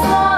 fly.